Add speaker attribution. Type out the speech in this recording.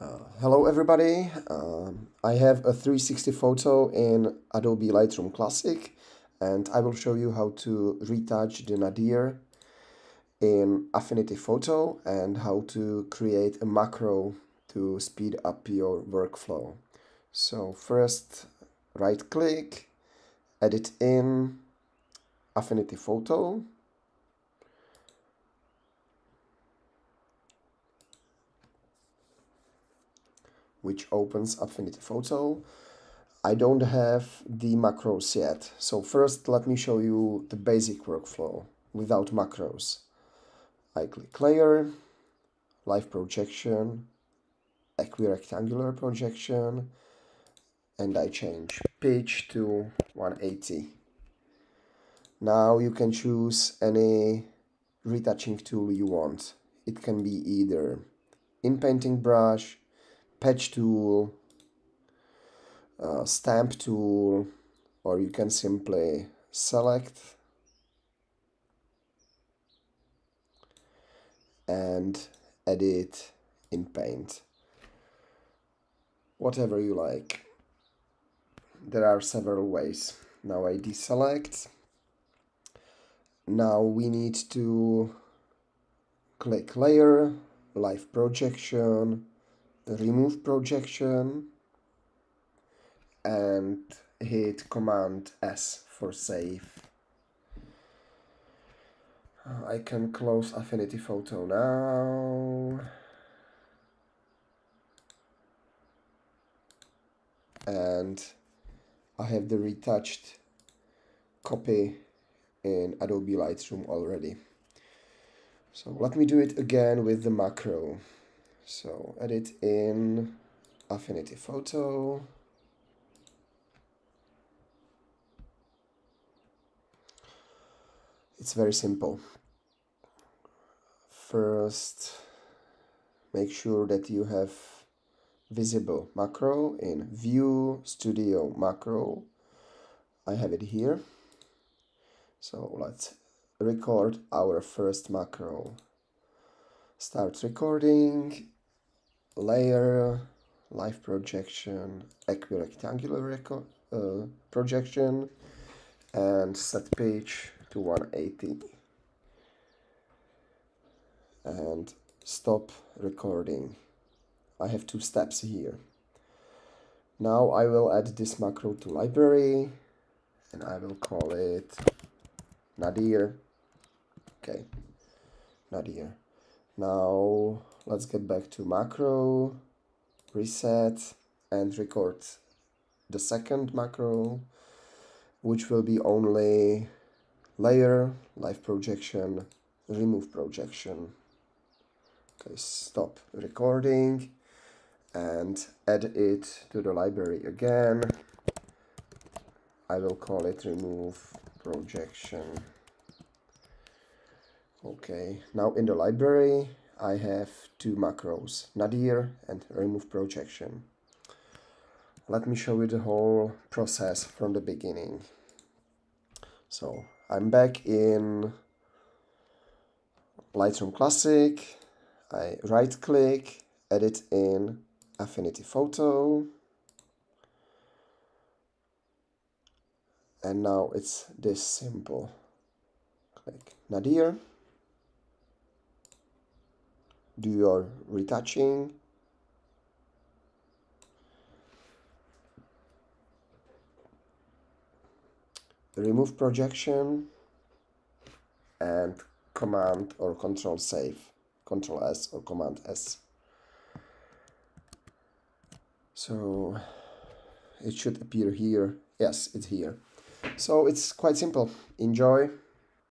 Speaker 1: Uh, hello everybody, um, I have a 360 photo in Adobe Lightroom Classic and I will show you how to retouch the nadir in Affinity Photo and how to create a macro to speed up your workflow. So first right click, edit in Affinity Photo which opens Affinity Photo. I don't have the macros yet. So first let me show you the basic workflow without macros. I click layer, live projection, equirectangular projection, and I change pitch to 180. Now you can choose any retouching tool you want. It can be either in painting brush, patch tool, uh, stamp tool, or you can simply select and edit in paint. Whatever you like. There are several ways. Now I deselect. Now we need to click layer, live projection, remove projection and hit command S for save. Uh, I can close Affinity Photo now. And I have the retouched copy in Adobe Lightroom already. So let me do it again with the macro. So edit in Affinity Photo. It's very simple. First, make sure that you have visible macro in View Studio Macro. I have it here. So let's record our first macro. Start recording layer, live projection, equirectangular uh, projection, and set pitch to 180. And stop recording. I have two steps here. Now I will add this macro to library and I will call it Nadir. Okay, Nadir. Now let's get back to macro, reset and record the second macro, which will be only layer, live projection, remove projection. Okay, stop recording and add it to the library again. I will call it remove projection. Okay, now in the library I have two macros, nadir and remove projection. Let me show you the whole process from the beginning. So I'm back in Lightroom Classic. I right click, edit in Affinity Photo. And now it's this simple. Click Nadir do your retouching. Remove projection and command or control save. Control S or command S. So it should appear here. Yes it's here. So it's quite simple. Enjoy